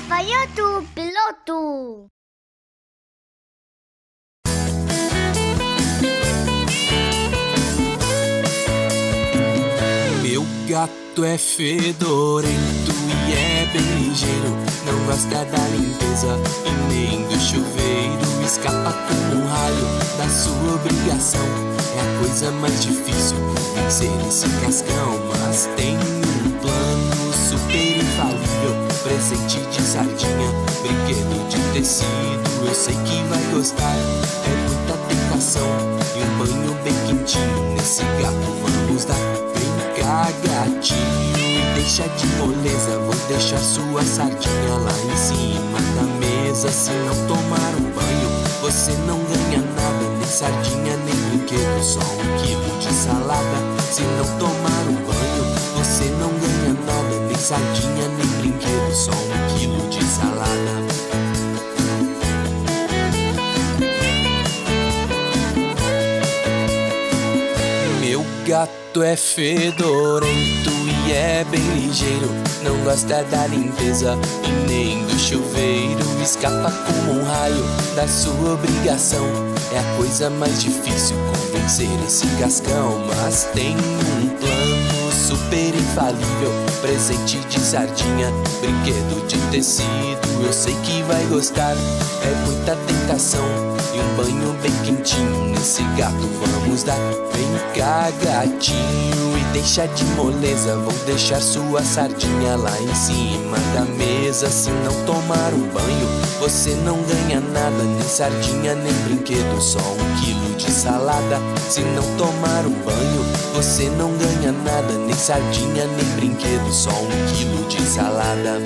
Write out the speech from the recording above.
Gaioto Piloto. Meu gato é fedorento e é bem ligeiro. Não gosta da limpeza e nem do chuveiro. Escapa como um raio da sua obrigação. É a coisa mais difícil vencer esse cascão. Mas tem um plano sardinha, brinquedo de tecido. Eu sei que vai gostar, é muita tentação. E um banho bem quentinho nesse gato vamos dar. Cá, gatinho, deixa de moleza. Vou deixar sua sardinha lá em cima da mesa. Se não tomar um banho, você não ganha nada. Nem sardinha, nem brinquedo, só um quilo de salada. Se não tomar gato é fedorento e é bem ligeiro. Não gosta da limpeza e nem do chuveiro. Escapa como um raio da sua obrigação. É a coisa mais difícil convencer esse cascão. Mas tem um plano super infalível. Presente de sardinha, brinquedo de tecido. Eu sei que vai gostar, é muita tentação. E um banho bem quentinho nesse gato vamos dar. Vem cá, gatinho, deixa de moleza. Vou deixar sua sardinha lá em cima da mesa. Se não tomar um banho, você não ganha nada. Nem sardinha, nem brinquedo, só um quilo de salada. Se não tomar um banho, você não ganha nada. Nem sardinha, nem brinquedo, só um quilo de salada.